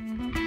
Mm-hmm.